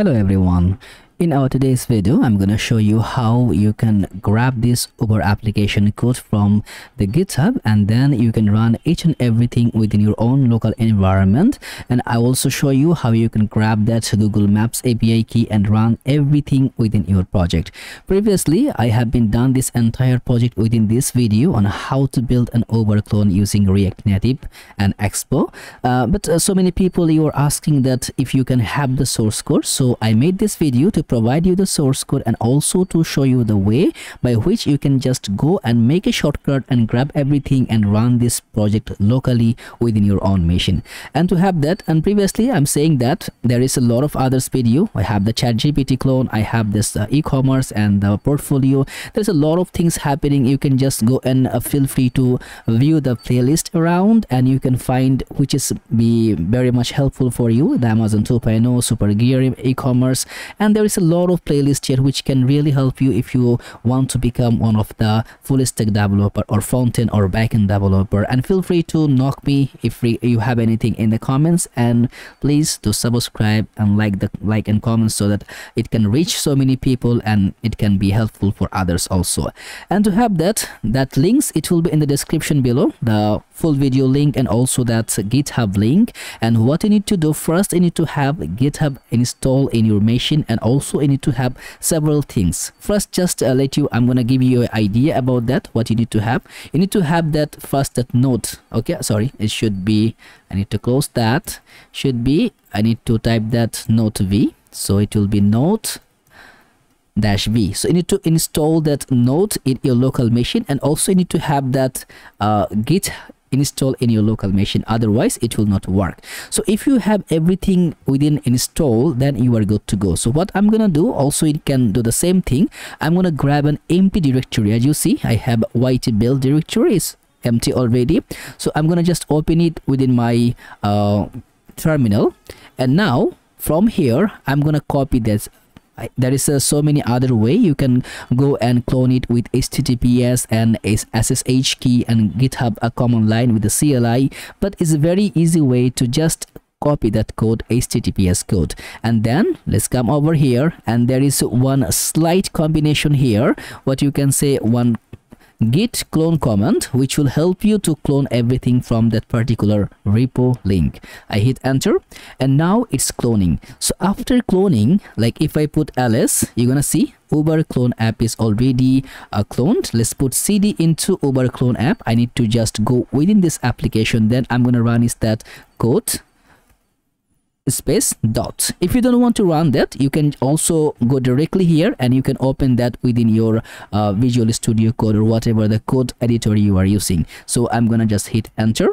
Hello everyone. In our today's video, I'm to show you how you can grab this Uber application code from the GitHub and then you can run each and everything within your own local environment. And I also show you how you can grab that Google Maps API key and run everything within your project. Previously, I have been done this entire project within this video on how to build an Uber clone using React Native and Expo. Uh, but uh, so many people you are asking that if you can have the source code. So I made this video to provide you the source code and also to show you the way by which you can just go and make a shortcut and grab everything and run this project locally within your own machine. And to have that and previously i'm saying that there is a lot of others video i have the chat gpt clone i have this uh, e-commerce and the portfolio. There's a lot of things happening. You can just go and uh, feel free to view the playlist around and you can find which is be very much helpful for you. The amazon 2.0 super gear e-commerce. And there is a lot of playlists here which can really help you if you want to become one of the full stack developer or front-end or back-end developer. And feel free to knock me if you have anything in the comments. And please do subscribe and like the like and comment so that it can reach so many people and it can be helpful for others also. And to have that that links it will be in the description below the full video link and also that github link. And what you need to do first you need to have github install in your machine and also you need to have several things. First just uh, let you i'm gonna give you an idea about that what you need to have. You need to have that first that note okay? Sorry it should be i need to close that. Should be i need to type that node v so it will be node dash v. So you need to install that node in your local machine and also you need to have that uh, git install in your local machine otherwise it will not work. So if you have everything within install then you are good to go. So what i'm gonna do also it can do the same thing. I'm gonna grab an empty directory. As you see i have white build directory is empty already. So i'm gonna just open it within my uh, terminal. And now from here i'm gonna copy this there is uh, so many other way. You can go and clone it with https and ssh key and github a common line with the cli but it's a very easy way to just copy that code https code. And then let's come over here and there is one slight combination here. What you can say one git clone command which will help you to clone everything from that particular repo link. I hit enter and now it's cloning. So after cloning like if i put ls you're gonna see uber clone app is already uh, cloned. Let's put cd into uber clone app. I need to just go within this application. Then i'm gonna run is that code space dot. If you don't want to run that you can also go directly here and you can open that within your uh, visual studio code or whatever the code editor you are using. So i'm gonna just hit enter.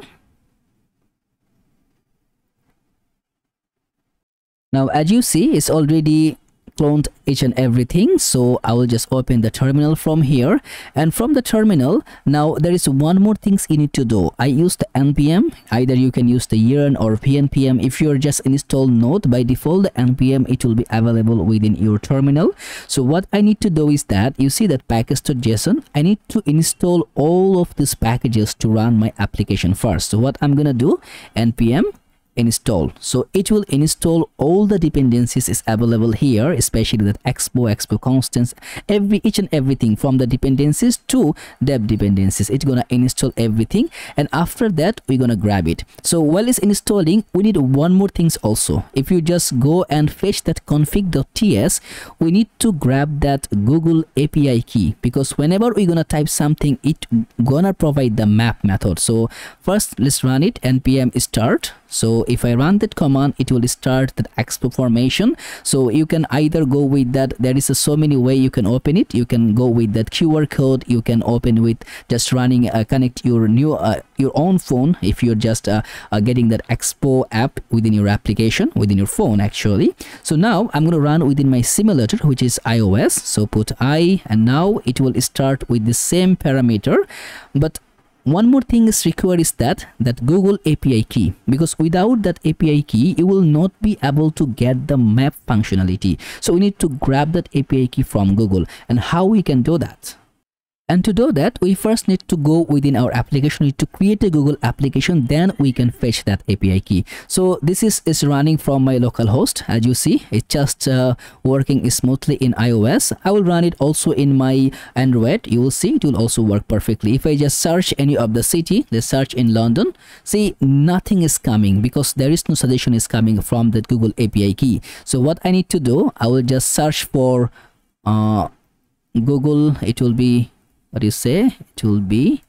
Now as you see it's already cloned each and everything so i will just open the terminal from here. And from the terminal now there is one more things you need to do. I use the npm either you can use the yarn or pnpm if you're just install node by default the npm it will be available within your terminal. So what i need to do is that you see that package.json i need to install all of these packages to run my application first. So what i'm gonna do? Npm install. So it will install all the dependencies is available here especially that expo expo constants every each and everything from the dependencies to dev dependencies. It's gonna install everything and after that we're gonna grab it. So while it's installing we need one more things also. If you just go and fetch that config.ts we need to grab that google api key because whenever we're gonna type something it gonna provide the map method. So first let's run it npm start. So if i run that command it will start that expo formation. So you can either go with that there is a so many way you can open it. You can go with that qr code you can open with just running uh, connect your new uh, your own phone if you're just uh, uh, getting that expo app within your application within your phone actually. So now i'm going to run within my simulator which is ios. So put i and now it will start with the same parameter but one more thing is required is that that google api key. Because without that api key you will not be able to get the map functionality. So we need to grab that api key from google. And how we can do that and to do that we first need to go within our application. We need to create a google application then we can fetch that api key. So this is is running from my local host. As you see it's just uh, working smoothly in ios. I will run it also in my android. You will see it will also work perfectly. If i just search any of the city let's search in london. See nothing is coming because there is no suggestion is coming from that google api key. So what i need to do i will just search for uh, google. It will be what you say? It will be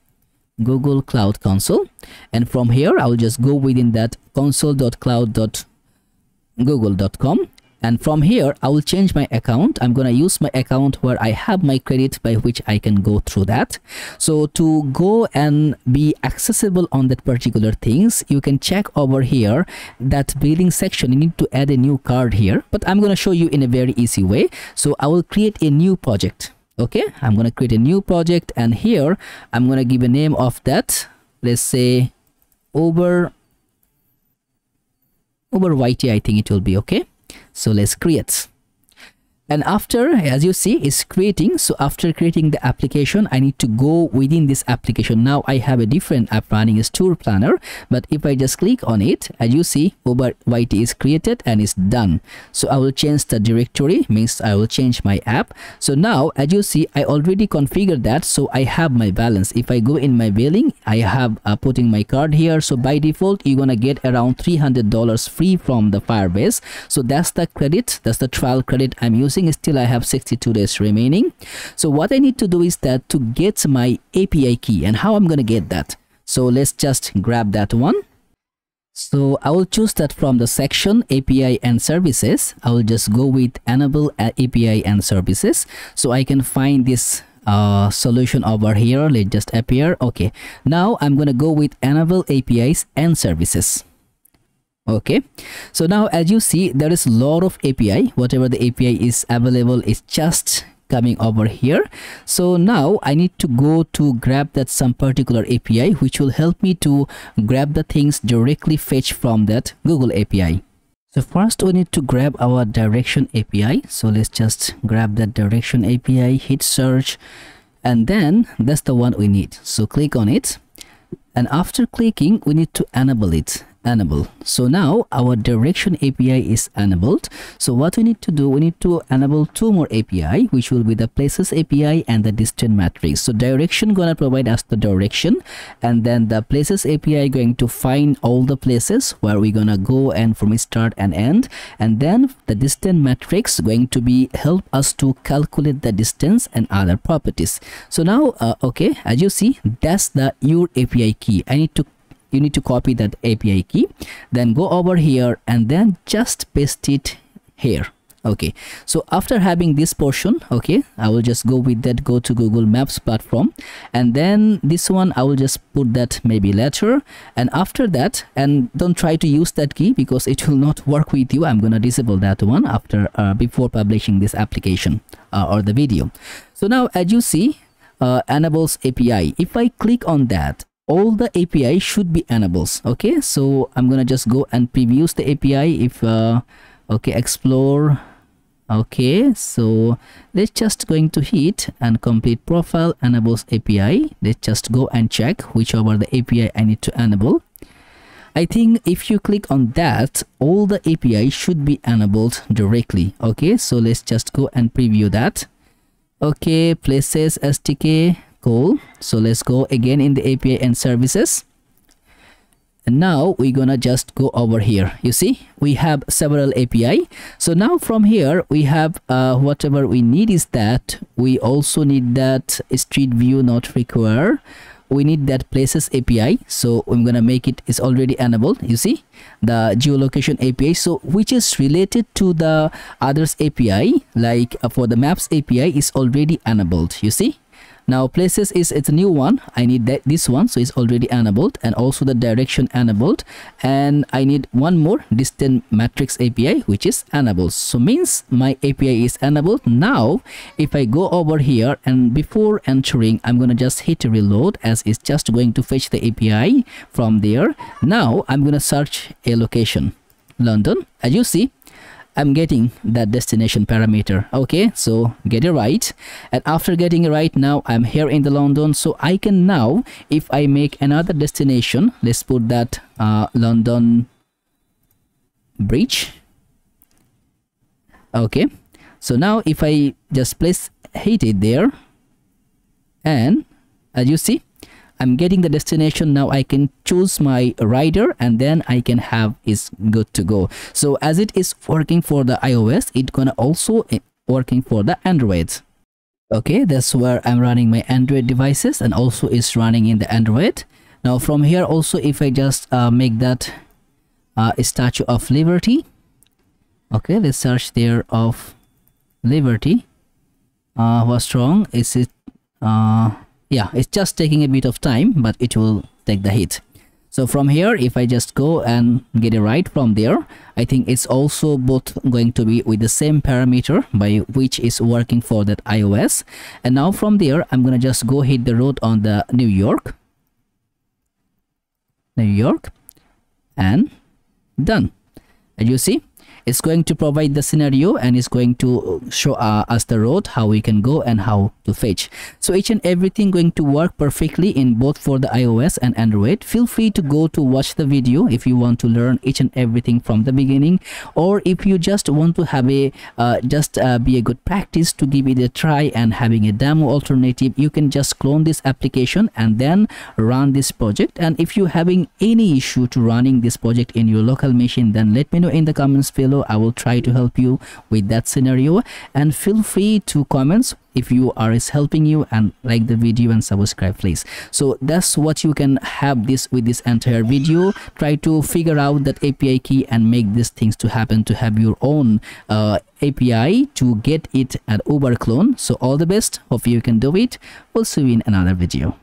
google cloud console. And from here i will just go within that console.cloud.google.com and from here i will change my account. I'm gonna use my account where i have my credit by which i can go through that. So to go and be accessible on that particular things you can check over here that billing section. You need to add a new card here but i'm gonna show you in a very easy way. So i will create a new project okay i'm going to create a new project and here i'm going to give a name of that. Let's say uber uber yt i think it will be okay? So let's create and after as you see is creating. So after creating the application i need to go within this application. Now i have a different app running as tour planner but if i just click on it as you see uber yt is created and is done. So i will change the directory means i will change my app. So now as you see i already configured that. So i have my balance. If i go in my billing i have uh, putting my card here. So by default you're gonna get around 300 dollars free from the firebase. So that's the credit. That's the trial credit i'm using using still I have 62 days remaining. So what I need to do is that to get my API key. And how I'm gonna get that? So let's just grab that one. So I will choose that from the section API and services. I will just go with enable API and services. So I can find this uh, solution over here. Let just appear. Okay. Now I'm gonna go with enable APIs and services okay. So now as you see there is a lot of api whatever the api is available is just coming over here. So now i need to go to grab that some particular api which will help me to grab the things directly fetch from that google api so first we need to grab our direction api so let's just grab that direction api hit search and then that's the one we need. So click on it. And after clicking we need to enable it enable so now our direction api is enabled so what we need to do we need to enable two more api which will be the places api and the distance matrix. So direction gonna provide us the direction and then the places api going to find all the places where we're gonna go and from start and end. And then the distance matrix going to be help us to calculate the distance and other properties. So now uh, okay as you see that's the your api key. I need to you need to copy that API key then go over here and then just paste it here. Okay. So after having this portion okay i will just go with that go to google maps platform and then this one i will just put that maybe later and after that and don't try to use that key because it will not work with you. I'm gonna disable that one after uh, before publishing this application uh, or the video. So now as you see uh, enables api if i click on that all the API should be enables okay? So I'm gonna just go and preview the API if uh, okay explore. Okay so let's just going to hit and complete profile enables API let's just go and check whichever the API I need to enable. I think if you click on that all the API should be enabled directly okay? So let's just go and preview that. Okay places SDK so let's go again in the api and services. And now we're gonna just go over here. You see we have several api so now from here we have uh, whatever we need is that. We also need that street view not require. We need that places api so i'm gonna make it is already enabled you see the geolocation api so which is related to the others api like uh, for the maps api is already enabled you see now places is it's a new one. I need that this one so it's already enabled and also the direction enabled. And i need one more distance matrix api which is enabled. So means my api is enabled. Now if i go over here and before entering i'm gonna just hit reload as it's just going to fetch the api from there. Now i'm gonna search a location. London. As you see i'm getting that destination parameter okay? So get it right. And after getting it right now i'm here in the london. So i can now if i make another destination let's put that uh, london bridge. Okay? So now if i just place hit it there. And as you see I'm getting the destination. Now I can choose my rider and then I can have is good to go. So as it is working for the iOS it gonna also working for the Android. Okay that's where I'm running my Android devices and also is running in the Android. Now from here also if I just uh, make that uh, Statue of Liberty. Okay let's search there of Liberty. Uh, what's wrong is it uh, yeah it's just taking a bit of time but it will take the hit so from here if i just go and get it right from there i think it's also both going to be with the same parameter by which is working for that ios. And now from there i'm gonna just go hit the road on the new york. New york. And done. And you see it's going to provide the scenario and it's going to show uh, us the road how we can go and how to fetch. So each and everything going to work perfectly in both for the ios and android. Feel free to go to watch the video if you want to learn each and everything from the beginning. Or if you just want to have a uh, just uh, be a good practice to give it a try and having a demo alternative you can just clone this application and then run this project. And if you're having any issue to running this project in your local machine then let me know in the comments below i will try to help you with that scenario. And feel free to comments if you are is helping you and like the video and subscribe please. So that's what you can have this with this entire video. Try to figure out that api key and make these things to happen to have your own uh, api to get it at uber clone. So all the best. Hope you can do it. We'll see you in another video